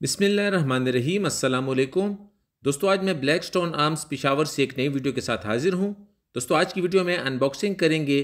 बिसमीम अल्लाम दोस्तों, आज मैं ब्लैक स्टोन आर्म्स पिशावर से एक नई वीडियो के साथ हाजिर हूँ। दोस्तों, आज की वीडियो में अनबॉक्सिंग करेंगे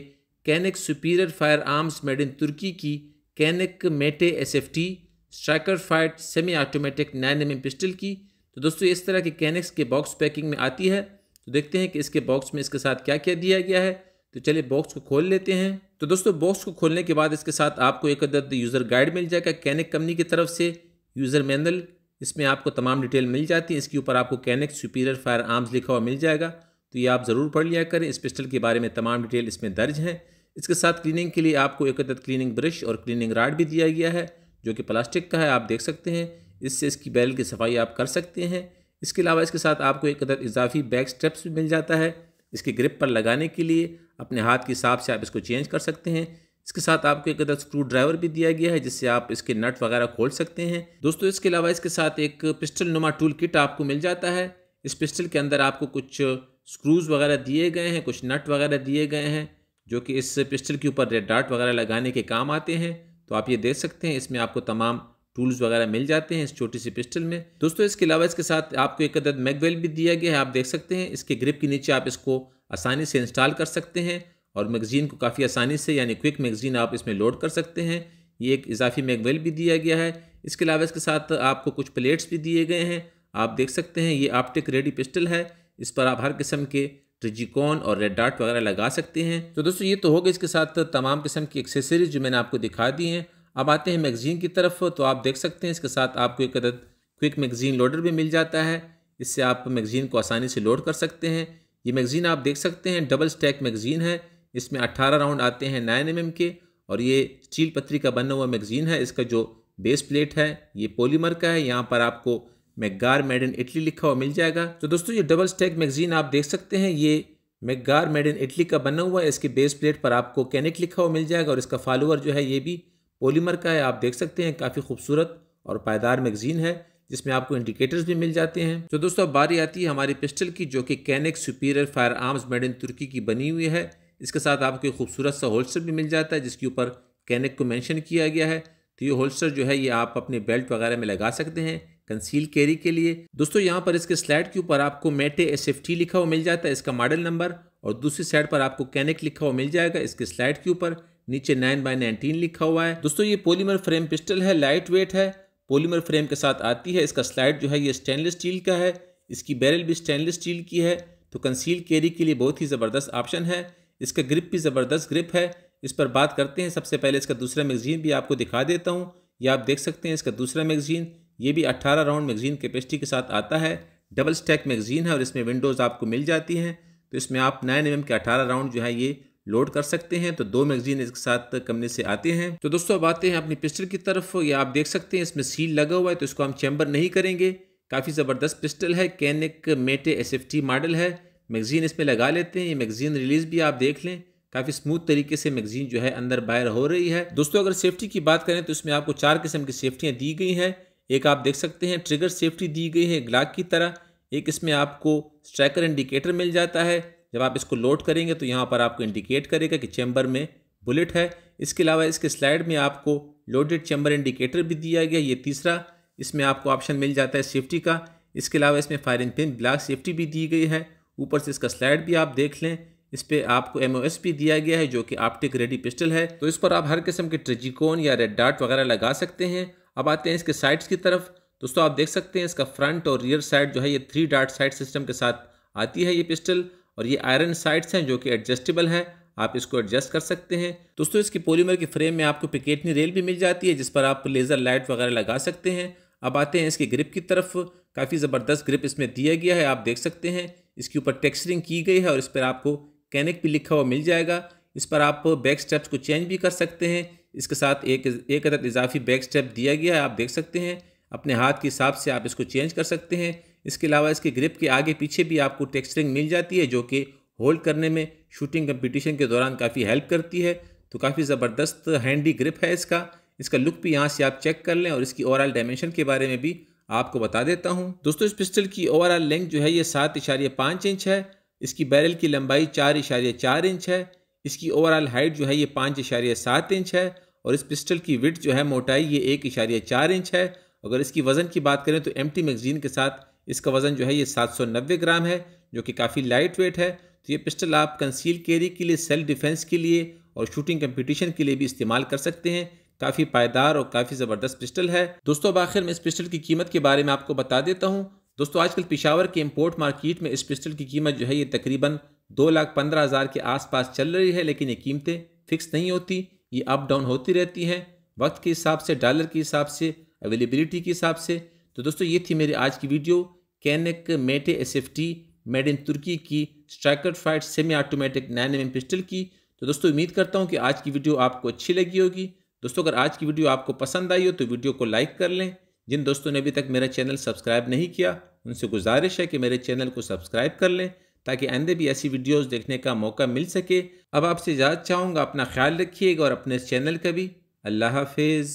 Canik superior firearms made in Turkey की Canik Mete S F T striker fight semi automatic nine M pistol की। तो दोस्तों, इस तरह की कैनिक्स के बॉक्स पैकिंग में आती है। तो देखते हैं कि इसके बॉक्स में इसके साथ क्या क्या दिया गया है। तो चलिए बॉक्स को खोल लेते हैं। तो दोस्तों बॉक्स को खोलने के बाद इसके साथ आपको एक अदद यूज़र गाइड मिल जाएगा कैनिक कंपनी की तरफ़ से। यूज़र मैनुअल, इसमें आपको तमाम डिटेल मिल जाती है। इसके ऊपर आपको कैनिक सुपीरियर फायर आर्म्स लिखा हुआ मिल जाएगा। तो ये आप ज़रूर पढ़ लिया करें। इस पिस्टल के बारे में तमाम डिटेल इसमें दर्ज हैं। इसके साथ क्लीनिंग के लिए आपको एक अदद क्लीनिंग ब्रश और क्लीनिंग राड भी दिया गया है, जो कि प्लास्टिक का है, आप देख सकते हैं। इससे इसकी बैरल की सफ़ाई आप कर सकते हैं। इसके अलावा इसके साथ आपको एक इजाफी बैक स्टेप्स भी मिल जाता है। इसके ग्रिप पर लगाने के लिए अपने हाथ के हिसाब से आप इसको चेंज कर सकते हैं। इसके साथ आपको एक अदर स्क्रू ड्राइवर भी दिया गया है, जिससे आप इसके नट वगैरह खोल सकते हैं। दोस्तों, इसके अलावा इसके साथ एक पिस्टल नुमा टूल किट आपको मिल जाता है। इस पिस्टल के अंदर आपको कुछ स्क्रूज वगैरह दिए गए हैं, कुछ नट वगैरह दिए गए हैं, जो कि इस पिस्टल के ऊपर रेड डार्ट वगैरह लगाने के काम आते हैं। तो आप ये देख सकते हैं, इसमें आपको तमाम टूल्स वगैरह मिल जाते हैं इस छोटी सी पिस्टल में। दोस्तों, इसके अलावा इसके साथ आपको एक अदद मैगवेल भी दिया गया है, आप देख सकते हैं। इसके ग्रिप के नीचे आप इसको आसानी से इंस्टॉल कर सकते हैं। और मैगज़ीन को काफ़ी आसानी से, यानी क्विक मैगज़ीन आप इसमें लोड कर सकते हैं। ये एक इजाफी मैगवेल भी दिया गया है। इसके अलावा इसके साथ आपको कुछ प्लेट्स भी दिए गए हैं। आप देख सकते हैं, ये ऑप्टिक रेडी पिस्टल है। इस पर आप हर किस्म के ट्रिजिकॉन और रेड डार्ट वगैरह लगा सकते हैं। तो दोस्तों, ये तो हो गया इसके साथ तमाम किस्म की एक्सेसरीज जो मैंने आपको दिखा दी हैं। अब आते हैं मैगज़ीन की तरफ़। तो आप देख सकते हैं, इसके साथ आपको एक अदद क्विक मैगज़ीन लोडर भी मिल जाता है। इससे आप मैगज़ीन को आसानी से लोड कर सकते हैं। ये मैगज़ीन आप देख सकते हैं डबल स्टैक मैगज़ीन है। इसमें 18 राउंड आते हैं नाइन एम के, और ये स्टील पत्री का बना हुआ मैगज़ीन है, इसका जो बेस प्लेट है, ये पॉलीमर का है, यहाँ पर आपको मैगार मेड इन इटली लिखा हुआ मिल जाएगा। तो दोस्तों, ये डबल स्टैक मैगज़ीन आप देख सकते हैं, ये मैगार मेड इन इटली का बना हुआ है, इसके बेस प्लेट पर आपको कैनिक लिखा हुआ मिल जाएगा, और इसका फॉलोअर जो है, ये भी पोलीमर का है, आप देख सकते हैं, काफ़ी खूबसूरत और पायदार मैगज़ीन है, जिसमें आपको इंडिकेटर्स भी मिल जाते हैं। तो दोस्तों, अब बारी आती है हमारी पिस्टल की, जो कि Canik superior firearms made in Turkey की बनी हुई है। इसके साथ आपको एक खूबसूरत सा होल्स्टर भी मिल जाता है, जिसके ऊपर कैनिक को मेंशन किया गया है। तो ये होल्स्टर जो है, ये आप अपने बेल्ट वगैरह में लगा सकते हैं कंसील कैरी के लिए। दोस्तों, यहाँ पर इसके स्लाइड के ऊपर आपको मेटे एस एफ़ टी लिखा हुआ मिल जाता है, इसका मॉडल नंबर और दूसरी साइड पर आपको कैनिक लिखा हुआ मिल जाएगा, इसके स्लाइड के ऊपर नीचे नाइन बाई नाइनटीन लिखा हुआ है। दोस्तों, ये पोलीमर फ्रेम पिस्टल है लाइट वेट है। पोलीमर फ्रेम के साथ आती है, इसका स्लाइड जो है, ये स्टेनलेस स्टील का है। इसकी बैरल भी स्टेनलेस स्टील की है। तो कंसील कैरी के लिए बहुत ही ज़बरदस्त ऑप्शन है। इसका ग्रिप भी ज़बरदस्त ग्रिप है। इस पर बात करते हैं। सबसे पहले इसका दूसरा मैगज़ीन भी आपको दिखा देता हूँ। ये आप देख सकते हैं इसका दूसरा मैगज़ीन ये भी 18 राउंड मैगज़ीन कैपेसिटी के साथ आता है। डबल स्टैक मैगज़ीन है और इसमें विंडोज़ आपको मिल जाती हैं। तो इसमें आप नाइन एम के अठारह राउंड जो है ये लोड कर सकते हैं। तो दो मैगजीन इसके साथ कंपनी से आते हैं। तो दोस्तों अब आते हैं अपनी पिस्टल की तरफ़। या आप देख सकते हैं इसमें सील लगा हुआ है। तो इसको हम चैम्बर नहीं करेंगे। काफ़ी ज़बरदस्त पिस्टल है। कैनिक मेटे एसएफटी मॉडल है। मैगजीन इसमें लगा लेते हैं, ये मैगजीन रिलीज़ भी आप देख लें। काफ़ी स्मूथ तरीके से मैगजीन जो है अंदर बाहर हो रही है। दोस्तों, अगर सेफ्टी की बात करें तो इसमें आपको चार किस्म की सेफ्टियाँ दी गई हैं। एक आप देख सकते हैं ट्रिगर सेफ्टी दी गई है ग्लाक की तरह। एक इसमें आपको स्ट्राइकर इंडिकेटर मिल जाता है। जब आप इसको लोड करेंगे तो यहाँ पर आपको इंडिकेट करेगा कि चैम्बर में बुलेट है। इसके अलावा इसके स्लाइड में आपको लोडेड चैम्बर इंडिकेटर भी दिया गया, ये तीसरा। इसमें आपको ऑप्शन मिल जाता है सेफ्टी का। इसके अलावा इसमें फायरिंग पिन ब्लैक सेफ्टी भी दी गई है। ऊपर से इसका स्लाइड भी आप देख लें। इस पर आपको एम भी दिया गया है, जो कि आपटिक रेडी पिस्टल है। तो इस पर आप हर किस्म के ट्रेजिकोन या रेड डार्ट वगैरह लगा सकते हैं। अब आते हैं इसके साइड्स की तरफ़। दोस्तों, आप देख सकते हैं इसका फ्रंट और रियर साइड जो है, ये थ्री डार्ट साइड सिस्टम के साथ आती है ये पिस्टल और ये आयरन साइड्स हैं, जो कि एडजस्टेबल है। आप इसको एडजस्ट कर सकते हैं। दोस्तों, इसकी पोलीमर की फ्रेम में आपको पिकेटनी रेल भी मिल जाती है, जिस पर आप लेज़र लाइट वगैरह लगा सकते हैं। अब आते हैं इसकी ग्रिप की तरफ़। काफ़ी ज़बरदस्त ग्रिप इसमें दिया गया है, आप देख सकते हैं। इसके ऊपर टेक्सचरिंग की गई है और इस पर आपको कैनिक भी लिखा हुआ मिल जाएगा। इस पर आप बैक स्टेप्स को चेंज भी कर सकते हैं। इसके साथ एक एक अदद इजाफी बैक स्टेप दिया गया है, आप देख सकते हैं। अपने हाथ के हिसाब से आप इसको चेंज कर सकते हैं। इसके अलावा इसके ग्रिप के आगे पीछे भी आपको टेक्सचरिंग मिल जाती है, जो कि होल्ड करने में शूटिंग कंपटीशन के दौरान काफ़ी हेल्प करती है। तो काफ़ी ज़बरदस्त हैंडी ग्रिप है इसका। इसका लुक भी यहाँ से आप चेक कर लें और इसकी ओवरऑल डायमेंशन के बारे में भी आपको बता देता हूँ। दोस्तों, इस पिस्टल की ओवरऑल लेंथ जो है, ये सात इशारे पाँच इंच है। इसकी बैरल की लंबाई चार इशारे चार इंच है। इसकी ओवरऑल हाइट जो है, ये पाँच इशारे सात इंच है। और इस पिस्टल की विथ जो है, मोटाई, ये एक इशारे चार इंच है। अगर इसकी वज़न की बात करें तो एम टी मैगजीन के साथ इसका वज़न जो है, ये 790 ग्राम है, जो कि काफ़ी लाइट वेट है। तो ये पिस्टल आप कंसील कैरी के लिए सेल्फ डिफेंस के लिए और शूटिंग कंपटीशन के लिए भी इस्तेमाल कर सकते हैं। काफ़ी पायदार और काफ़ी ज़बरदस्त पिस्टल है। दोस्तों आखिर में इस पिस्टल की कीमत के बारे में आपको बता देता हूँ। दोस्तों, आजकल पिशावर के इम्पोर्ट मार्केट में इस पिस्टल की कीमत जो है ये तकरीबन दो लाख पंद्रह हज़ार के आसपास चल रही है, लेकिन ये कीमतें फिक्स नहीं होती। ये अप डाउन होती रहती हैं, वक्त के हिसाब से डॉलर के हिसाब से अवेलेबिलिटी के हिसाब से। तो दोस्तों, ये थी मेरी आज की video. Canik Mete S F T made in Turkey की striker fight semi automatic nine M pistol की। तो दोस्तों, उम्मीद करता हूँ कि आज की वीडियो आपको अच्छी लगी होगी। दोस्तों, अगर आज की वीडियो आपको पसंद आई हो तो वीडियो को लाइक कर लें। जिन दोस्तों ने अभी तक मेरा चैनल सब्सक्राइब नहीं किया, उनसे गुजारिश है कि मेरे चैनल को सब्सक्राइब कर लें ताकि आंदे भी ऐसी वीडियोस देखने का मौका मिल सके। अब आपसे इजाज़त चाहूँगा, अपना ख्याल रखिएगा और अपने चैनल का भी। अल्लाह हाफिज़।